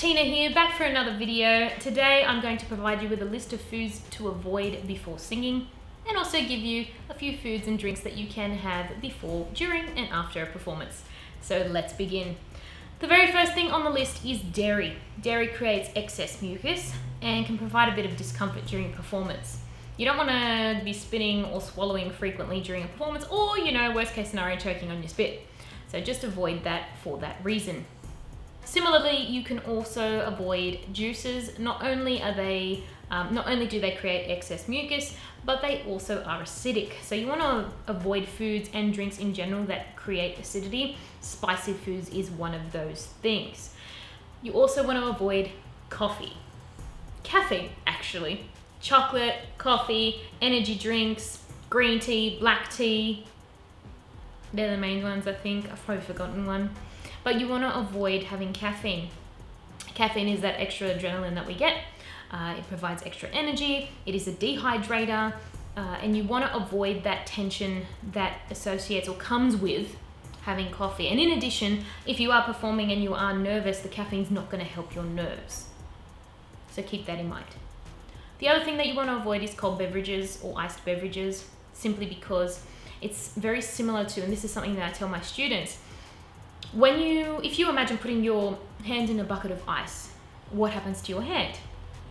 Tina here, back for another video. Today I'm going to provide you with a list of foods to avoid before singing and also give you a few foods and drinks that you can have before, during and after a performance. So let's begin. The very first thing on the list is dairy. Dairy creates excess mucus and can provide a bit of discomfort during performance. You don't want to be spitting or swallowing frequently during a performance or, you know, worst case scenario, choking on your spit. So just avoid that for that reason. Similarly, you can also avoid juices. Not only are they, um, not only do they create excess mucus, but they also are acidic. So you want to avoid foods and drinks in general that create acidity. Spicy foods is one of those things. You also want to avoid coffee. Caffeine, actually. Chocolate, coffee, energy drinks, green tea, black tea. They're the main ones, I think. I've probably forgotten one but you want to avoid having caffeine. Caffeine is that extra adrenaline that we get. Uh, it provides extra energy. It is a dehydrator. Uh, and you want to avoid that tension that associates or comes with having coffee. And in addition, if you are performing and you are nervous, the caffeine's not going to help your nerves. So keep that in mind. The other thing that you want to avoid is cold beverages or iced beverages, simply because it's very similar to, and this is something that I tell my students, when you, if you imagine putting your hand in a bucket of ice, what happens to your hand?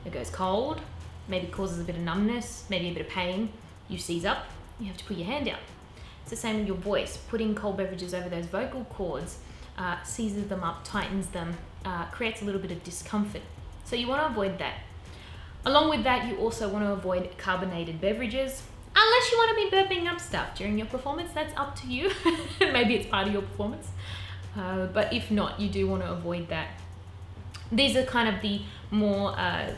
It goes cold, maybe causes a bit of numbness, maybe a bit of pain. You seize up, you have to put your hand out. It's the same with your voice. Putting cold beverages over those vocal cords uh, seizes them up, tightens them, uh, creates a little bit of discomfort. So you want to avoid that. Along with that, you also want to avoid carbonated beverages. Unless you want to be burping up stuff during your performance, that's up to you. Maybe it's part of your performance. Uh, but if not, you do want to avoid that. These are kind of the more, uh,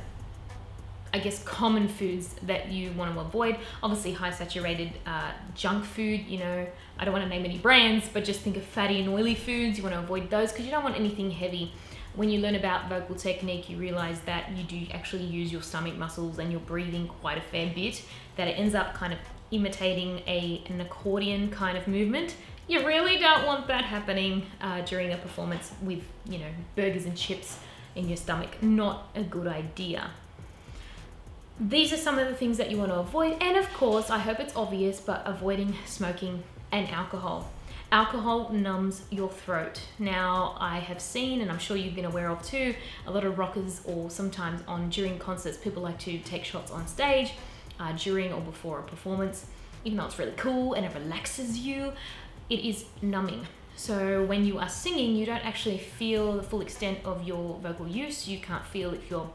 I guess, common foods that you want to avoid. Obviously, high saturated uh, junk food, you know, I don't want to name any brands, but just think of fatty and oily foods. You want to avoid those because you don't want anything heavy. When you learn about vocal technique, you realize that you do actually use your stomach muscles and you're breathing quite a fair bit, that it ends up kind of imitating a, an accordion kind of movement you really don't want that happening uh, during a performance with, you know, burgers and chips in your stomach. Not a good idea. These are some of the things that you want to avoid. And of course, I hope it's obvious, but avoiding smoking and alcohol. Alcohol numbs your throat. Now, I have seen, and I'm sure you've been aware of too, a lot of rockers or sometimes on during concerts, people like to take shots on stage uh, during or before a performance, even though it's really cool and it relaxes you it is numbing. So when you are singing, you don't actually feel the full extent of your vocal use. You can't feel if you're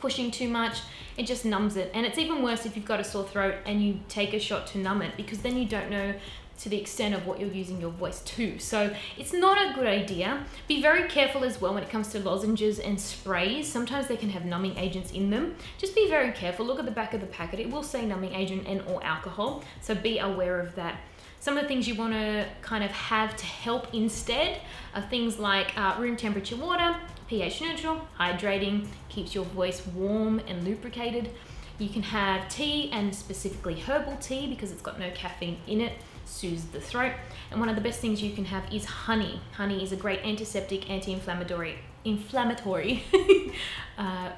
pushing too much. It just numbs it. And it's even worse if you've got a sore throat and you take a shot to numb it because then you don't know to the extent of what you're using your voice to. So it's not a good idea. Be very careful as well when it comes to lozenges and sprays. Sometimes they can have numbing agents in them. Just be very careful. Look at the back of the packet. It will say numbing agent and or alcohol. So be aware of that. Some of the things you want to kind of have to help instead are things like uh, room temperature water, pH neutral, hydrating, keeps your voice warm and lubricated. You can have tea and specifically herbal tea because it's got no caffeine in it, soothes the throat. And one of the best things you can have is honey. Honey is a great antiseptic, anti-inflammatory, inflammatory uh,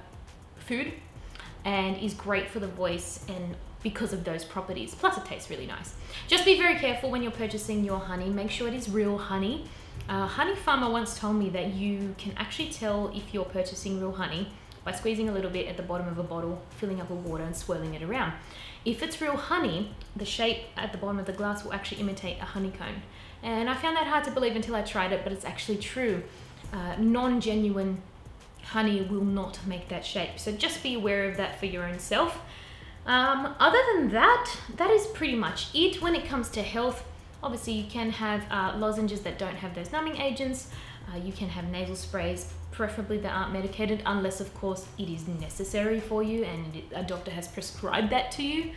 food and is great for the voice and because of those properties. Plus it tastes really nice. Just be very careful when you're purchasing your honey. Make sure it is real honey. Uh, honey Farmer once told me that you can actually tell if you're purchasing real honey by squeezing a little bit at the bottom of a bottle, filling up with water and swirling it around. If it's real honey, the shape at the bottom of the glass will actually imitate a honeycomb. And I found that hard to believe until I tried it, but it's actually true. Uh, non-genuine honey will not make that shape. So just be aware of that for your own self. Um, other than that, that is pretty much it. When it comes to health, obviously you can have uh, lozenges that don't have those numbing agents. Uh, you can have nasal sprays, preferably that aren't medicated, unless of course it is necessary for you and a doctor has prescribed that to you.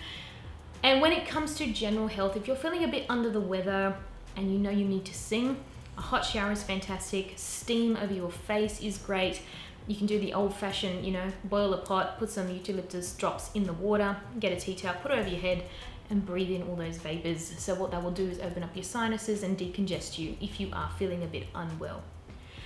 And when it comes to general health, if you're feeling a bit under the weather and you know you need to sing, a hot shower is fantastic. Steam over your face is great you can do the old fashioned, you know, boil a pot, put some eucalyptus drops in the water, get a tea towel, put it over your head and breathe in all those vapors. So what that will do is open up your sinuses and decongest you if you are feeling a bit unwell.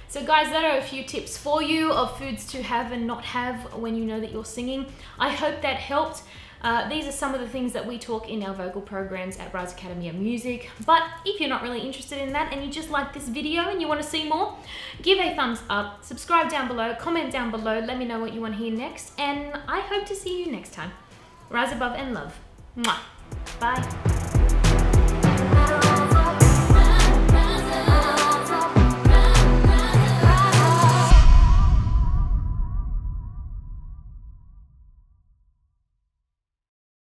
So guys, that are a few tips for you of foods to have and not have when you know that you're singing. I hope that helped. Uh, these are some of the things that we talk in our vocal programs at Rise Academy of Music. But if you're not really interested in that and you just like this video and you want to see more, give a thumbs up, subscribe down below, comment down below, let me know what you want to hear next, and I hope to see you next time. Rise above and love. Mwah. Bye.